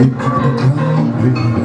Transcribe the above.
一刻の間に